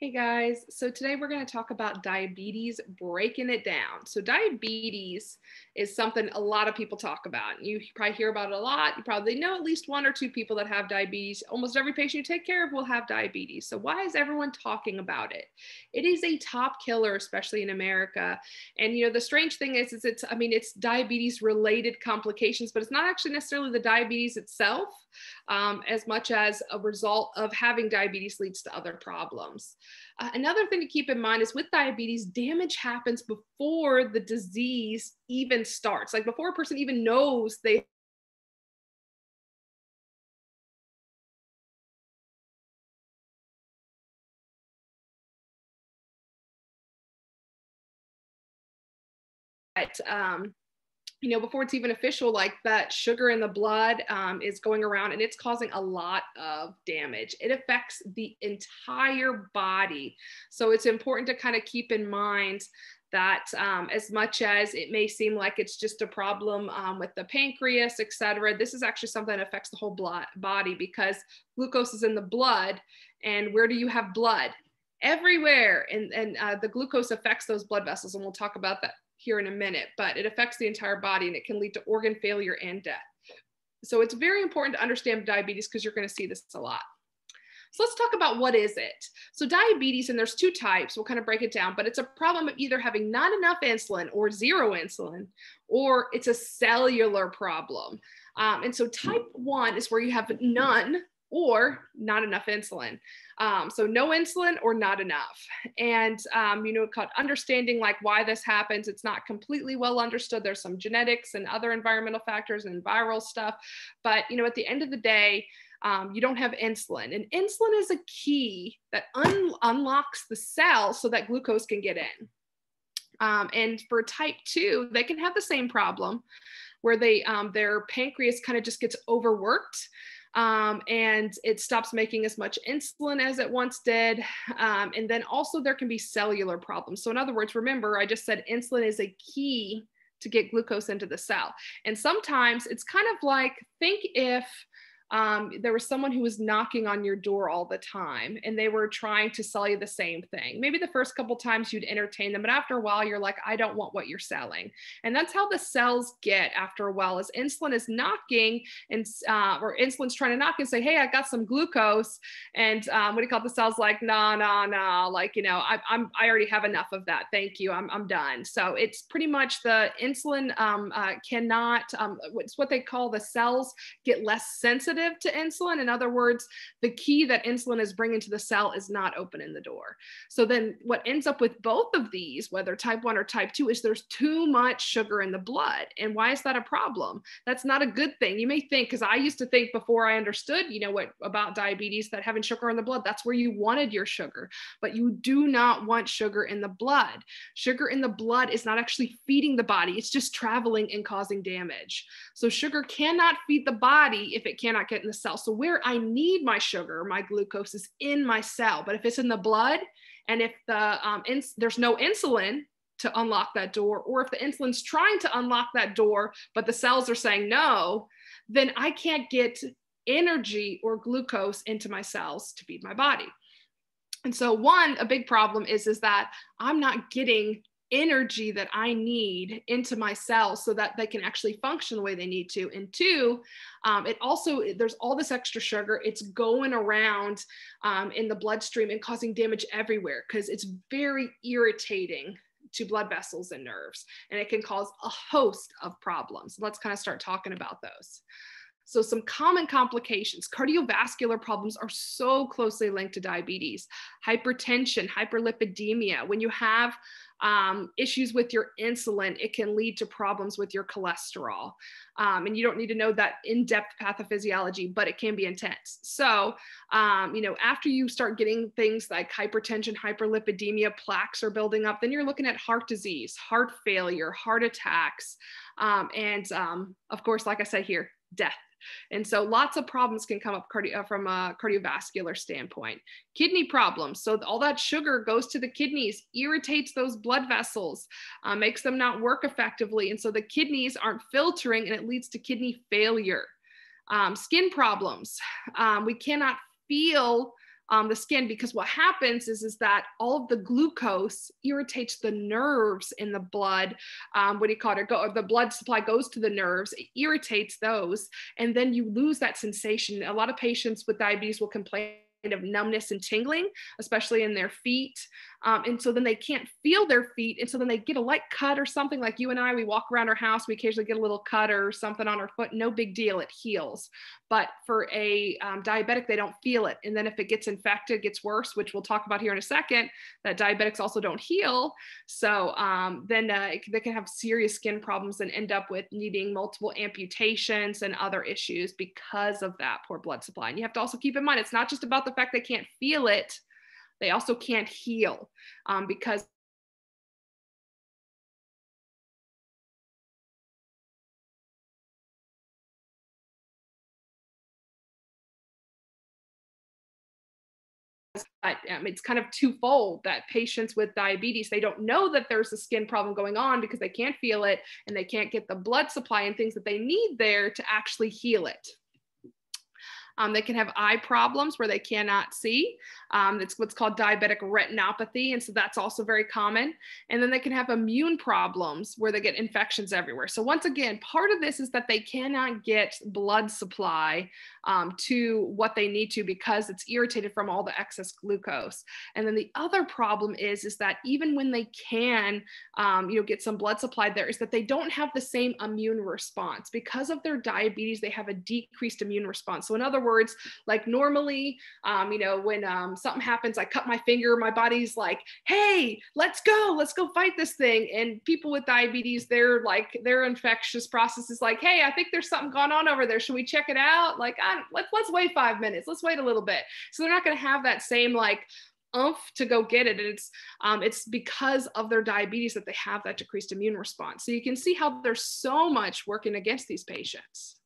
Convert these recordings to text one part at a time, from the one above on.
Hey guys, so today we're going to talk about diabetes, breaking it down. So, diabetes is something a lot of people talk about. You probably hear about it a lot. You probably know at least one or two people that have diabetes. Almost every patient you take care of will have diabetes. So, why is everyone talking about it? It is a top killer, especially in America. And, you know, the strange thing is, is it's, I mean, it's diabetes related complications, but it's not actually necessarily the diabetes itself um, as much as a result of having diabetes leads to other problems. Uh, another thing to keep in mind is with diabetes, damage happens before the disease even starts, like before a person even knows they um, you know, before it's even official, like that sugar in the blood um, is going around and it's causing a lot of damage. It affects the entire body. So it's important to kind of keep in mind that um, as much as it may seem like it's just a problem um, with the pancreas, et cetera, this is actually something that affects the whole blood, body because glucose is in the blood. And where do you have blood? Everywhere. And, and uh, the glucose affects those blood vessels. And we'll talk about that here in a minute, but it affects the entire body and it can lead to organ failure and death. So it's very important to understand diabetes because you're going to see this a lot. So let's talk about what is it. So diabetes, and there's two types, we'll kind of break it down, but it's a problem of either having not enough insulin or zero insulin, or it's a cellular problem. Um, and so type one is where you have none or not enough insulin. Um, so no insulin or not enough. And, um, you know, understanding like why this happens, it's not completely well understood. There's some genetics and other environmental factors and viral stuff. But, you know, at the end of the day, um, you don't have insulin. And insulin is a key that un unlocks the cell so that glucose can get in. Um, and for type two, they can have the same problem where they um, their pancreas kind of just gets overworked um, and it stops making as much insulin as it once did. Um, and then also there can be cellular problems. So in other words, remember I just said insulin is a key to get glucose into the cell. And sometimes it's kind of like think if um, there was someone who was knocking on your door all the time and they were trying to sell you the same thing. Maybe the first couple times you'd entertain them, but after a while you're like, I don't want what you're selling. And that's how the cells get after a while is insulin is knocking and uh, or insulin's trying to knock and say, Hey, I got some glucose. And um, what do you call it? the cells like, nah, nah, nah, like, you know, I, I'm, I already have enough of that. Thank you. I'm, I'm done. So it's pretty much the insulin um, uh, cannot, um, it's what they call the cells get less sensitive sensitive to insulin. In other words, the key that insulin is bringing to the cell is not opening the door. So then what ends up with both of these, whether type 1 or type 2, is there's too much sugar in the blood. And why is that a problem? That's not a good thing. You may think, because I used to think before I understood, you know, what about diabetes, that having sugar in the blood, that's where you wanted your sugar. But you do not want sugar in the blood. Sugar in the blood is not actually feeding the body, it's just traveling and causing damage. So sugar cannot feed the body if it cannot in the cell. So where I need my sugar, my glucose is in my cell. But if it's in the blood and if the um, ins- there's no insulin to unlock that door, or if the insulin's trying to unlock that door, but the cells are saying no, then I can't get energy or glucose into my cells to feed my body. And so one, a big problem is, is that I'm not getting energy that I need into my cells so that they can actually function the way they need to. And two, um, it also, there's all this extra sugar, it's going around um, in the bloodstream and causing damage everywhere because it's very irritating to blood vessels and nerves, and it can cause a host of problems. Let's kind of start talking about those. So, some common complications cardiovascular problems are so closely linked to diabetes, hypertension, hyperlipidemia. When you have um, issues with your insulin, it can lead to problems with your cholesterol. Um, and you don't need to know that in depth pathophysiology, but it can be intense. So, um, you know, after you start getting things like hypertension, hyperlipidemia, plaques are building up, then you're looking at heart disease, heart failure, heart attacks, um, and um, of course, like I said here, death and so lots of problems can come up cardio- uh, from a cardiovascular standpoint. Kidney problems. So all that sugar goes to the kidneys, irritates those blood vessels, uh, makes them not work effectively. And so the kidneys aren't filtering and it leads to kidney failure. Um, skin problems. Um, we cannot feel um, the skin because what happens is, is that all of the glucose irritates the nerves in the blood. Um, what do you call it? Go, the blood supply goes to the nerves, it irritates those, and then you lose that sensation. A lot of patients with diabetes will complain of numbness and tingling, especially in their feet. Um, and so then they can't feel their feet. And so then they get a light cut or something like you and I, we walk around our house, we occasionally get a little cut or something on our foot. No big deal, it heals. But for a um, diabetic, they don't feel it. And then if it gets infected, it gets worse, which we'll talk about here in a second, that diabetics also don't heal. So um, then uh, they can have serious skin problems and end up with needing multiple amputations and other issues because of that poor blood supply. And you have to also keep in mind, it's not just about the fact they can't feel it they also can't heal um, because but um, it's kind of twofold that patients with diabetes they don't know that there's a skin problem going on because they can't feel it and they can't get the blood supply and things that they need there to actually heal it um, they can have eye problems where they cannot see. Um, it's what's called diabetic retinopathy. And so that's also very common. And then they can have immune problems where they get infections everywhere. So, once again, part of this is that they cannot get blood supply um, to what they need to because it's irritated from all the excess glucose. And then the other problem is, is that even when they can, um, you know, get some blood supply there, is that they don't have the same immune response because of their diabetes. They have a decreased immune response. So, in other words. Like normally, um, you know, when um, something happens, I cut my finger, my body's like, hey, let's go, let's go fight this thing. And people with diabetes, they're like, their infectious process is like, hey, I think there's something going on over there. Should we check it out? Like, I, let's let's wait five minutes. Let's wait a little bit. So they're not going to have that same like oomph to go get it. And it's um, it's because of their diabetes that they have that decreased immune response. So you can see how there's so much working against these patients.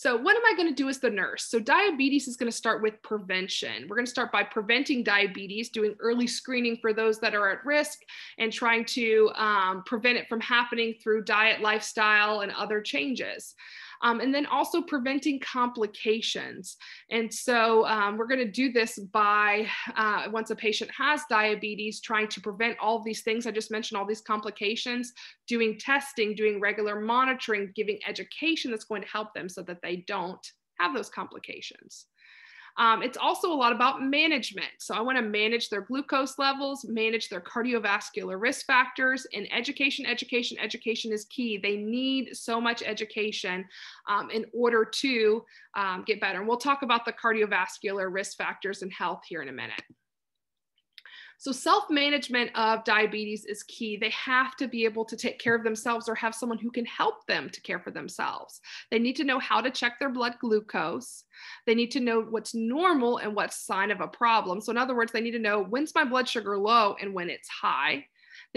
So, what am I going to do as the nurse? So, diabetes is going to start with prevention. We're going to start by preventing diabetes, doing early screening for those that are at risk, and trying to um, prevent it from happening through diet, lifestyle, and other changes um, and then also preventing complications. And so um, we're going to do this by uh, once a patient has diabetes, trying to prevent all these things. I just mentioned all these complications, doing testing, doing regular monitoring, giving education that's going to help them so that they don't have those complications. Um, it's also a lot about management. So I want to manage their glucose levels, manage their cardiovascular risk factors, and education, education, education is key. They need so much education um, in order to um, get better. And we'll talk about the cardiovascular risk factors and health here in a minute. So, self management of diabetes is key. They have to be able to take care of themselves or have someone who can help them to care for themselves. They need to know how to check their blood glucose. They need to know what's normal and what's sign of a problem. So, in other words, they need to know when's my blood sugar low and when it's high.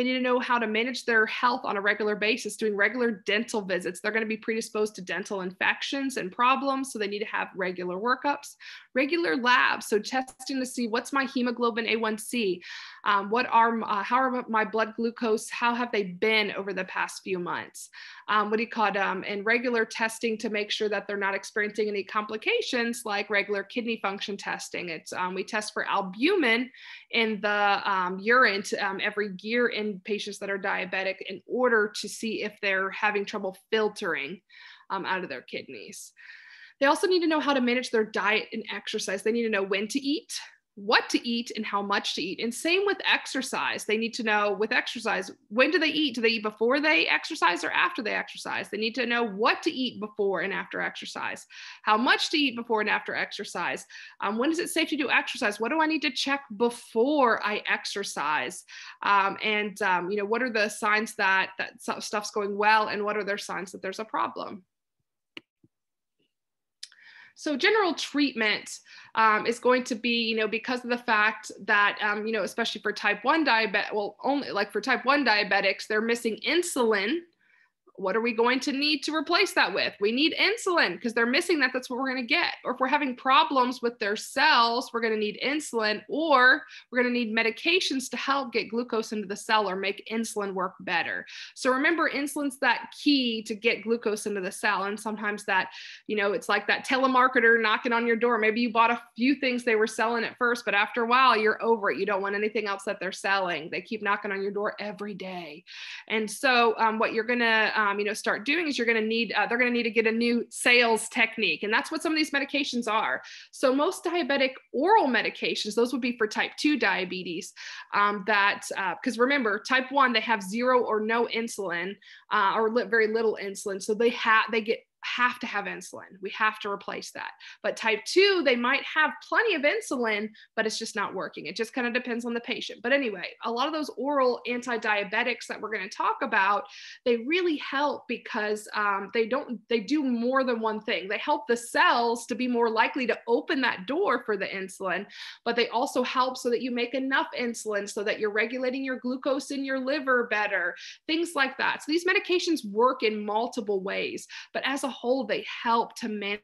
They need to know how to manage their health on a regular basis, doing regular dental visits. They're going to be predisposed to dental infections and problems, so they need to have regular workups, regular labs, so testing to see what's my hemoglobin A1C, um, what are uh, how are my blood glucose, how have they been over the past few months, um, what do you call it, um, and regular testing to make sure that they're not experiencing any complications like regular kidney function testing. It's um, we test for albumin in the um, urine to, um, every year in patients that are diabetic in order to see if they're having trouble filtering um, out of their kidneys. They also need to know how to manage their diet and exercise. They need to know when to eat, what to eat and how much to eat. And same with exercise. They need to know with exercise, when do they eat? Do they eat before they exercise or after they exercise? They need to know what to eat before and after exercise, how much to eat before and after exercise. Um, when is it safe to do exercise? What do I need to check before I exercise? Um, and um, you know, what are the signs that that stuff's going well, and what are their signs that there's a problem? So general treatment um, is going to be, you know, because of the fact that, um, you know, especially for type 1 diabetic, well, only like for type 1 diabetics, they're missing insulin what are we going to need to replace that with? We need insulin because they're missing that. That's what we're going to get. Or if we're having problems with their cells, we're going to need insulin or we're going to need medications to help get glucose into the cell or make insulin work better. So remember, insulin's that key to get glucose into the cell. And sometimes that, you know, it's like that telemarketer knocking on your door. Maybe you bought a few things they were selling at first, but after a while, you're over it. You don't want anything else that they're selling. They keep knocking on your door every day. And so, um, what you're going to, um, you know, start doing is you're going to need, uh, they're going to need to get a new sales technique. And that's what some of these medications are. So, most diabetic oral medications, those would be for type 2 diabetes. Um, that, because uh, remember, type 1, they have zero or no insulin uh, or li- very little insulin. So, they have, they get have to have insulin. We have to replace that. But type 2, they might have plenty of insulin, but it's just not working. It just kind of depends on the patient. But anyway, a lot of those oral anti-diabetics that we're going to talk about, they really help because um, they don't they do more than one thing. They help the cells to be more likely to open that door for the insulin, but they also help so that you make enough insulin so that you're regulating your glucose in your liver better, things like that. So these medications work in multiple ways, but as a whole, they help to manage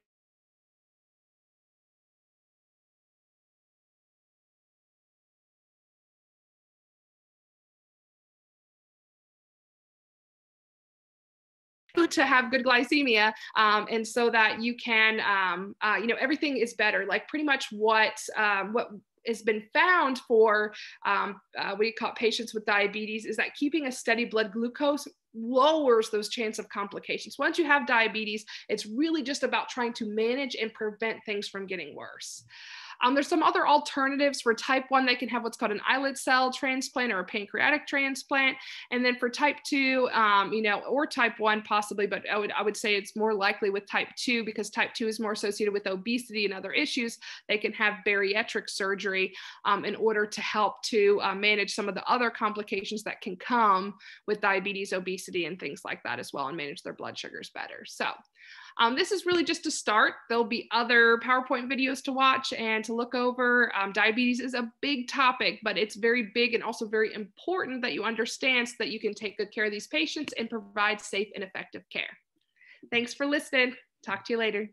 to have good glycemia um, and so that you can um, uh, you know everything is better. Like pretty much what um, what has been found for um, uh, what you call patients with diabetes is that keeping a steady blood glucose lowers those chance of complications. Once you have diabetes, it's really just about trying to manage and prevent things from getting worse. Um, there's some other alternatives for type 1. They can have what's called an islet cell transplant or a pancreatic transplant. And then for type 2, um, you know, or type 1 possibly, but I would, I would say it's more likely with type 2 because type 2 is more associated with obesity and other issues. They can have bariatric surgery um, in order to help to uh, manage some of the other complications that can come with diabetes, obesity, and things like that as well, and manage their blood sugars better. So, um, this is really just a start. There'll be other PowerPoint videos to watch and to look over. Um, diabetes is a big topic, but it's very big and also very important that you understand so that you can take good care of these patients and provide safe and effective care. Thanks for listening. Talk to you later.